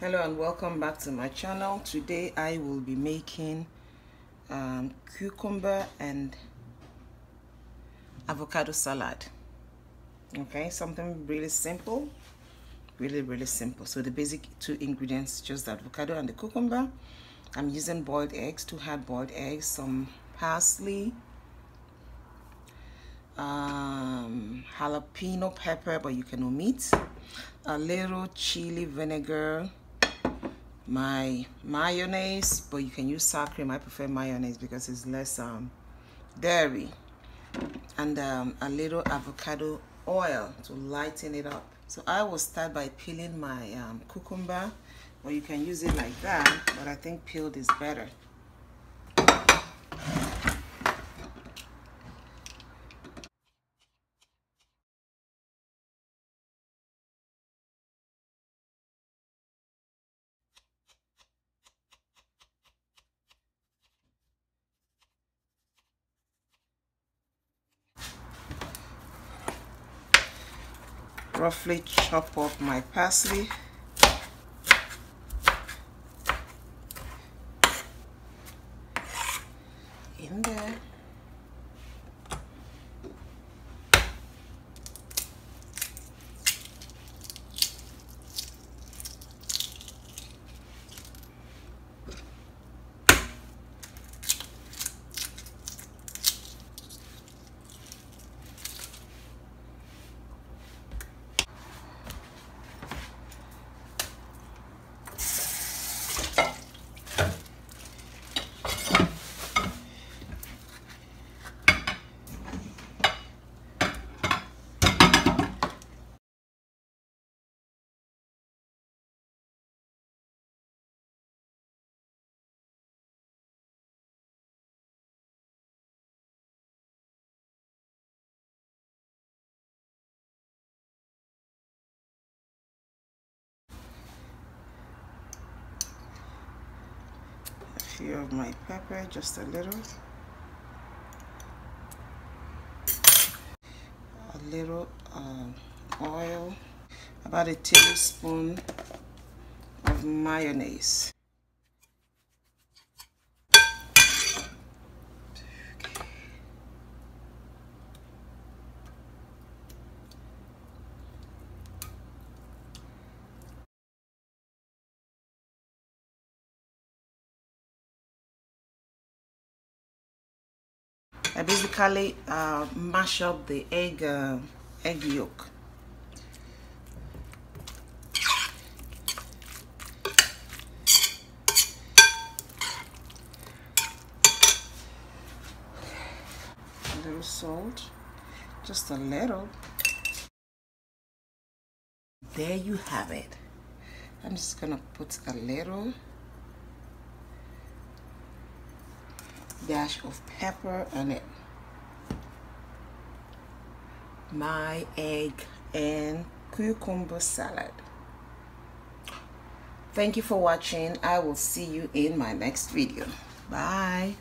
hello and welcome back to my channel. Today i will be making um, cucumber and avocado salad. Okay something really simple really really simple. So the basic two ingredients just the avocado and the cucumber. I'm using boiled eggs two hard boiled eggs some parsley um, jalapeno pepper but you can omit a little chili vinegar my mayonnaise but you can use sour cream. I prefer mayonnaise because it's less um, dairy and um, a little avocado oil to lighten it up. So i will start by peeling my um, cucumber or you can use it like that but i think peeled is better roughly chop up my parsley. In there few of my pepper, just a little. A little um, oil, about a tablespoon of mayonnaise. I basically uh, mash up the egg uh, egg yolk. A little salt, just a little. There you have it. I'm just gonna put a little dash of pepper on it. My egg and cucumber salad. Thank you for watching. I will see you in my next video. Bye.